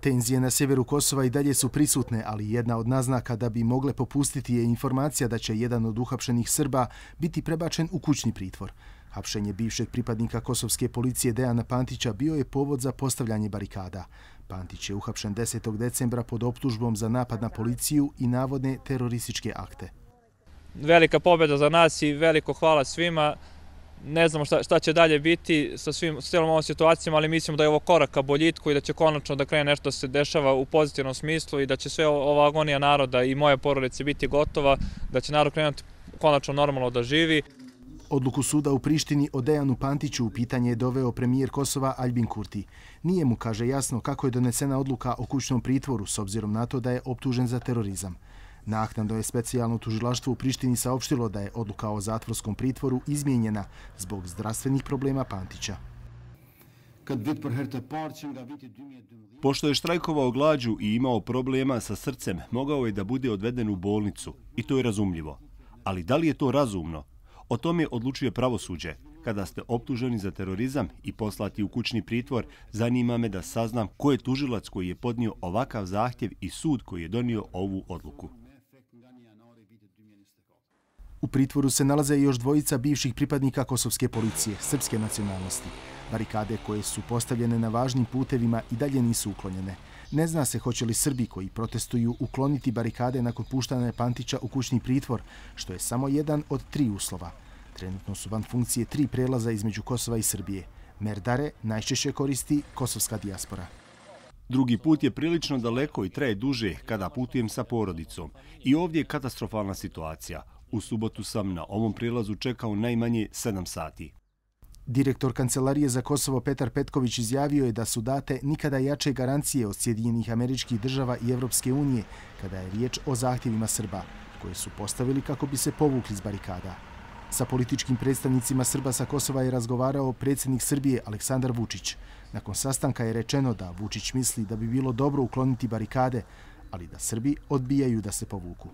Tenzije na sjeveru Kosova i dalje su prisutne, ali jedna od naznaka da bi mogle popustiti je informacija da će jedan od uhapšenih Srba biti prebačen u kućni pritvor. Hapšenje bivšeg pripadnika kosovske policije Dejana Pantića bio je povod za postavljanje barikada. Pantić je uhapšen 10. decembra pod optužbom za napad na policiju i navodne terorističke akte. Velika pobjeda za nas i veliko hvala svima ne znamo šta, šta će dalje biti sa svim s cijelom ovom situacijom, ali mislimo da je ovo korak ka boljitku i da će konačno da krene nešto da se dešava u pozitivnom smislu i da će sve ova agonija naroda i moje porodice biti gotova, da će narod krenuti konačno normalno da živi. Odluku suda u Prištini o Dejanu Pantiću u pitanje je doveo premijer Kosova Albin Kurti. Nije mu kaže jasno kako je donesena odluka o kućnom pritvoru s obzirom na to da je optužen za terorizam. Naknadno je specijalno tužilaštvo u Prištini saopštilo da je odluka o zatvorskom pritvoru izmijenjena zbog zdravstvenih problema Pantića. Pošto je štrajkovao glađu i imao problema sa srcem, mogao je da bude odveden u bolnicu i to je razumljivo. Ali da li je to razumno? O tome odlučuje pravosuđe. Kada ste optuženi za terorizam i poslati u kućni pritvor, zanima me da saznam ko je tužilac koji je podnio ovakav zahtjev i sud koji je donio ovu odluku. U pritvoru se nalaze još dvojica bivših pripadnika kosovske policije, srpske nacionalnosti. Barikade koje su postavljene na važnim putevima i dalje nisu uklonjene. Ne zna se hoće li Srbi koji protestuju ukloniti barikade nakon puštane Pantića u kućni pritvor, što je samo jedan od tri uslova. Trenutno su van funkcije tri prelaza između Kosova i Srbije. Merdare najčešće koristi kosovska dijaspora. Drugi put je prilično daleko i traje duže kada putujem sa porodicom. I ovdje je katastrofalna situacija. U subotu sam na ovom prilazu čekao najmanje 7 sati. Direktor Kancelarije za Kosovo Petar Petković izjavio je da su date nikada jače garancije od Sjedinjenih američkih država i Evropske unije kada je riječ o zahtjevima Srba, koje su postavili kako bi se povukli iz barikada. Sa političkim predstavnicima Srba sa Kosova je razgovarao predsjednik Srbije Aleksandar Vučić. Nakon sastanka je rečeno da Vučić misli da bi bilo dobro ukloniti barikade, ali da Srbi odbijaju da se povuku.